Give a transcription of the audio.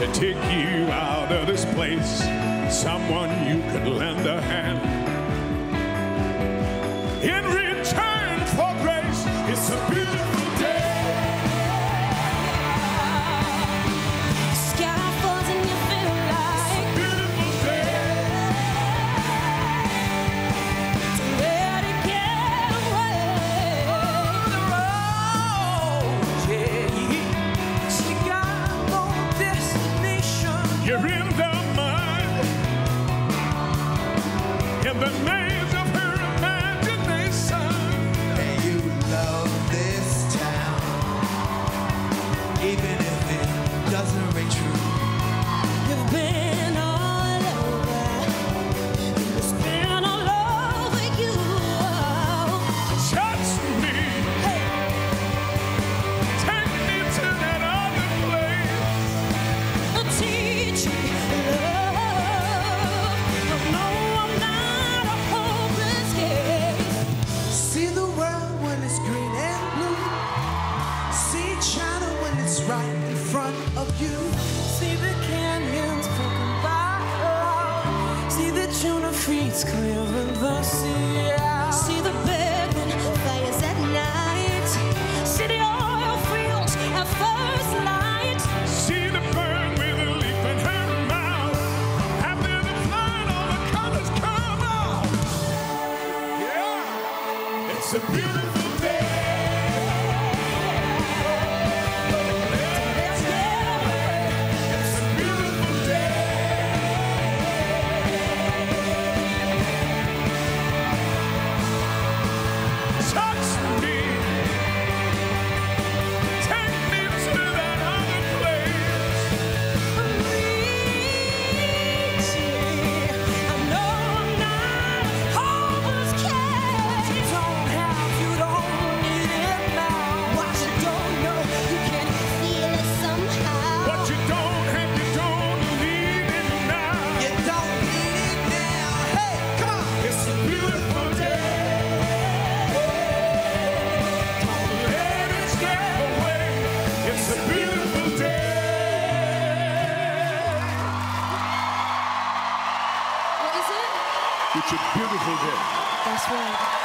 to take you out of this place. Someone you could lend a hand. the name. front of you. See the canyons broken by love. See the tuna feeds clearing the sea. See the burning fires at night. See the oil fields at first light. See the bird with a leaf in her mouth. After the flood, all the colors come out. Yeah, it's a beautiful. It's a beautiful day. That's right.